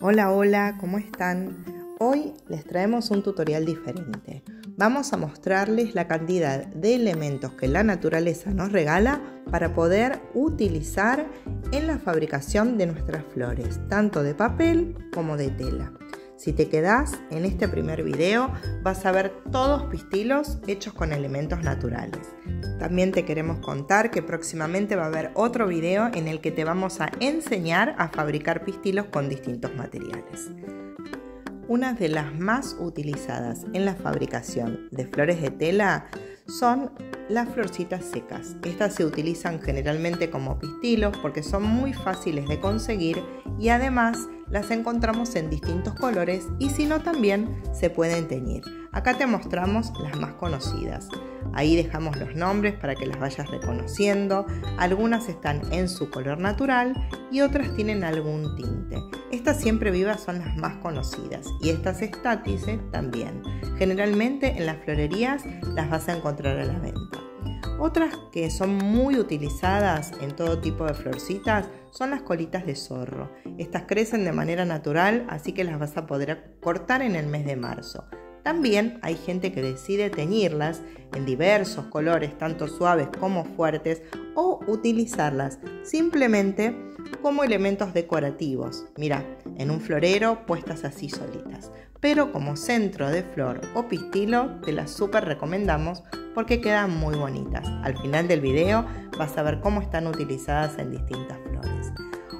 Hola, hola, ¿cómo están? Hoy les traemos un tutorial diferente. Vamos a mostrarles la cantidad de elementos que la naturaleza nos regala para poder utilizar en la fabricación de nuestras flores, tanto de papel como de tela. Si te quedas en este primer video vas a ver todos pistilos hechos con elementos naturales. También te queremos contar que próximamente va a haber otro video en el que te vamos a enseñar a fabricar pistilos con distintos materiales. Una de las más utilizadas en la fabricación de flores de tela son las florcitas secas. Estas se utilizan generalmente como pistilos porque son muy fáciles de conseguir y además las encontramos en distintos colores y si no también se pueden teñir. Acá te mostramos las más conocidas. Ahí dejamos los nombres para que las vayas reconociendo. Algunas están en su color natural y otras tienen algún tinte. Estas siempre vivas son las más conocidas y estas estátices también. Generalmente en las florerías las vas a encontrar a la venta. Otras que son muy utilizadas en todo tipo de florcitas son las colitas de zorro. Estas crecen de manera natural, así que las vas a poder cortar en el mes de marzo. También hay gente que decide teñirlas en diversos colores, tanto suaves como fuertes, o utilizarlas simplemente como elementos decorativos. Mira, en un florero puestas así solitas. Pero como centro de flor o pistilo te las súper recomendamos porque quedan muy bonitas. Al final del video vas a ver cómo están utilizadas en distintas flores.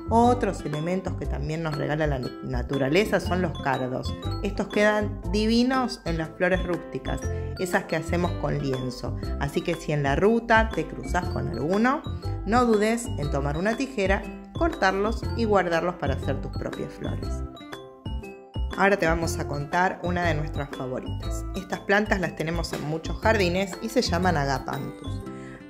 Otros elementos que también nos regala la naturaleza son los cardos. Estos quedan divinos en las flores rústicas, esas que hacemos con lienzo. Así que si en la ruta te cruzas con alguno, no dudes en tomar una tijera, cortarlos y guardarlos para hacer tus propias flores. Ahora te vamos a contar una de nuestras favoritas. Estas plantas las tenemos en muchos jardines y se llaman agapanthus.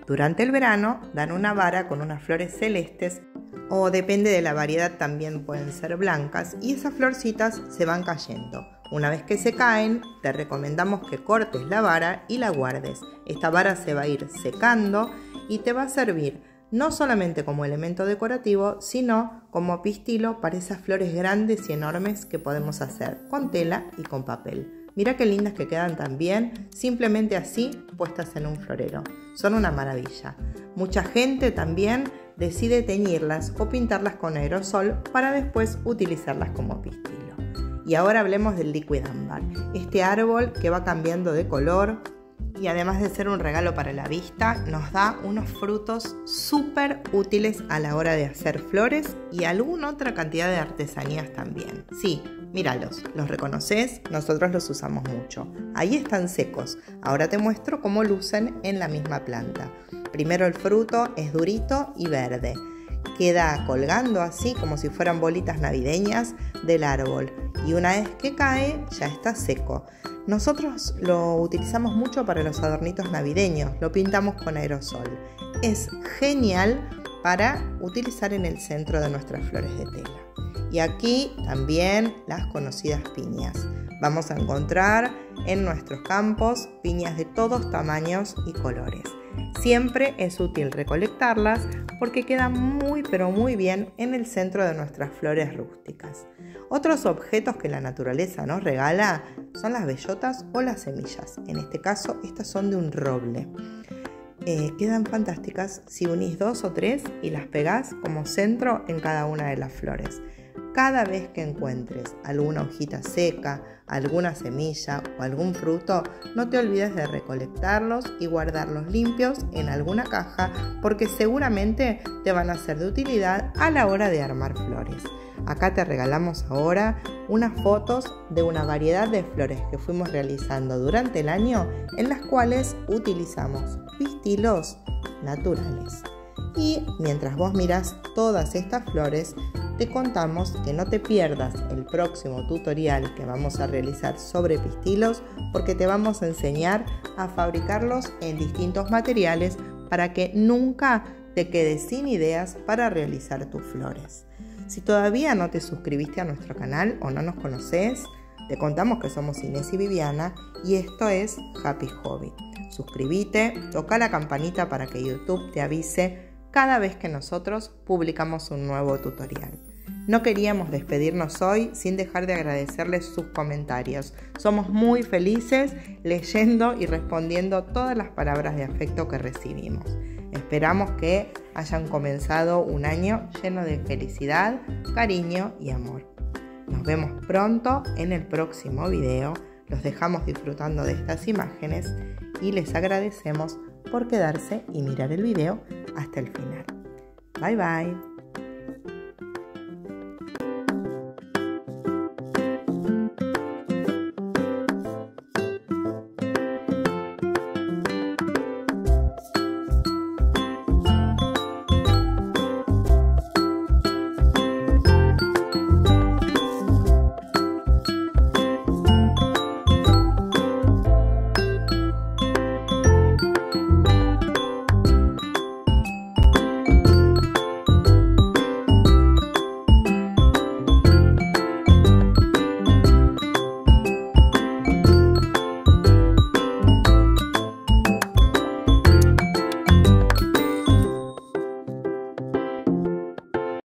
Durante el verano dan una vara con unas flores celestes o depende de la variedad también pueden ser blancas y esas florcitas se van cayendo. Una vez que se caen, te recomendamos que cortes la vara y la guardes. Esta vara se va a ir secando y te va a servir no solamente como elemento decorativo, sino como pistilo para esas flores grandes y enormes que podemos hacer con tela y con papel. Mira qué lindas que quedan también, simplemente así puestas en un florero. Son una maravilla. Mucha gente también decide teñirlas o pintarlas con aerosol para después utilizarlas como pistilo. Y ahora hablemos del liquid ámbar, este árbol que va cambiando de color, y además de ser un regalo para la vista, nos da unos frutos súper útiles a la hora de hacer flores y alguna otra cantidad de artesanías también. Sí, míralos, los reconoces, nosotros los usamos mucho. Ahí están secos, ahora te muestro cómo lucen en la misma planta. Primero el fruto es durito y verde. Queda colgando así como si fueran bolitas navideñas del árbol y una vez que cae ya está seco. Nosotros lo utilizamos mucho para los adornitos navideños, lo pintamos con aerosol. Es genial para utilizar en el centro de nuestras flores de tela. Y aquí también las conocidas piñas. Vamos a encontrar en nuestros campos piñas de todos tamaños y colores. Siempre es útil recolectarlas porque quedan muy pero muy bien en el centro de nuestras flores rústicas. Otros objetos que la naturaleza nos regala son las bellotas o las semillas. En este caso, estas son de un roble. Eh, quedan fantásticas si unís dos o tres y las pegás como centro en cada una de las flores. Cada vez que encuentres alguna hojita seca, alguna semilla o algún fruto, no te olvides de recolectarlos y guardarlos limpios en alguna caja porque seguramente te van a ser de utilidad a la hora de armar flores. Acá te regalamos ahora unas fotos de una variedad de flores que fuimos realizando durante el año en las cuales utilizamos pistilos naturales. Y mientras vos miras todas estas flores, te contamos que no te pierdas el próximo tutorial que vamos a realizar sobre pistilos porque te vamos a enseñar a fabricarlos en distintos materiales para que nunca te quedes sin ideas para realizar tus flores. Si todavía no te suscribiste a nuestro canal o no nos conoces, te contamos que somos Inés y Viviana y esto es Happy Hobby. Suscríbete, toca la campanita para que YouTube te avise cada vez que nosotros publicamos un nuevo tutorial. No queríamos despedirnos hoy sin dejar de agradecerles sus comentarios. Somos muy felices leyendo y respondiendo todas las palabras de afecto que recibimos. Esperamos que hayan comenzado un año lleno de felicidad, cariño y amor. Nos vemos pronto en el próximo video. Los dejamos disfrutando de estas imágenes y les agradecemos por quedarse y mirar el video hasta el final. Bye bye.